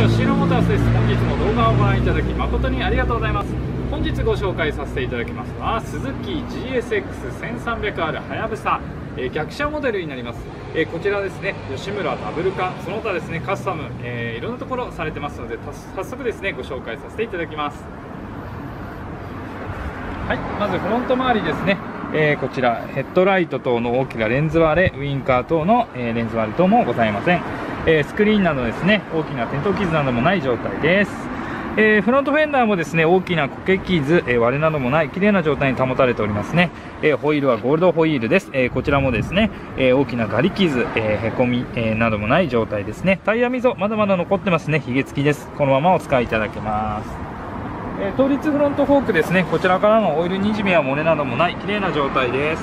はシロモータースです本日も動画をご覧いただき誠にありがとうございます。本日ご紹介させていただきますのはスズキ GSX1300R はやぶさ逆車モデルになります、えこちらですね吉村ダブルカその他ですねカスタム、えーいろんなところされてますので早速ですねご紹介させていただきます。はいまずフロント周りですね、えーこちらヘッドライト等の大きなレンズ割れウインカー等の、えレンズ割れ等もございません、えースクリーンなどですね大きな転倒傷などもない状態です。えーフロントフェンダーもですね大きな苔傷、えー割れなどもない綺麗な状態に保たれておりますね、えホイールはゴールドホイールです、えこちらもですね、え大きなガリ傷、えへこみ、えなどもない状態ですね。タイヤ溝まだまだ残ってますね。ヒゲ付きです。このままお使いいただけます。え倒立フロントフォークですね。こちらからのオイルにじみや漏れなどもない綺麗な状態です、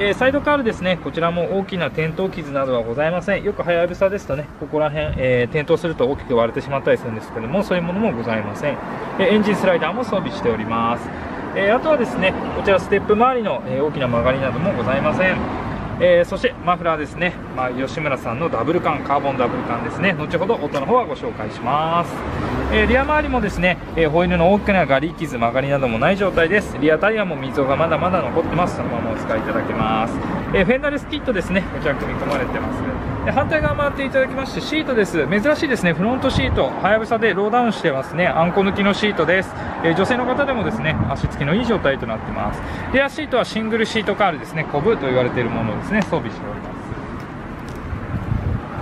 えーサイドカールですね。こちらも大きな転倒傷などはございません。よくはやぶさですとねここら辺、えー転倒すると大きく割れてしまったりするんですけどもそういうものもございません、えーエンジンスライダーも装備しております、えーあとはですねこちらステップ周りの、え大きな曲がりなどもございません。えーそしてマフラーですね、まあ、吉村さんのダブル缶カーボンダブル缶ですね。後ほど音の方はご紹介します、えーリア周りもですね、えーホイールの大きなガリ傷曲がりなどもない状態です。リアタイヤも溝がまだまだ残ってます。そのままお使いいただけます、えーフェンダレスキットですね。こちら組み込まれてます。で反対側回っていただきましてシートです。珍しいですね。フロントシート。はやぶさでローダウンしてますね。あんこ抜きのシートです、えー女性の方でもですね足つきのいい状態となってます。レアシートはシングルシートカールですね。コブと言われているものをですね装備しております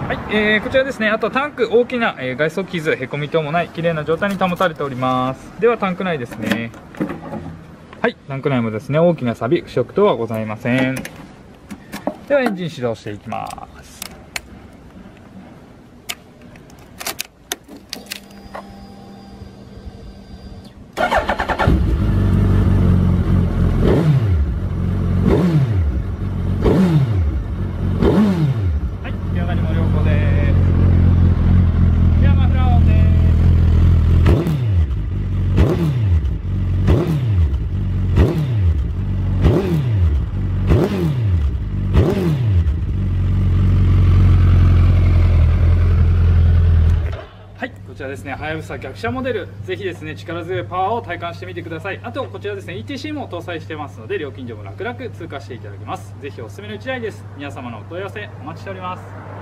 はい、えーこちらですね、あとタンク、大きな、えー外装傷、へこみ等もない、綺麗な状態に保たれております。では、タンク内ですね。はい、タンク内もですね、大きな錆、腐食等はございません。では、エンジン始動していきます。はい、出上がりも良好です。では、マフラーオンです。はい、こちらですね、はやぶさ逆車モデル、ぜひですね、力強いパワーを体感してみてください。あと、こちらですね、ETC も搭載してますので、料金所も楽々通過していただけます。ぜひおすすめの1台です。皆様のお問い合わせお待ちしております。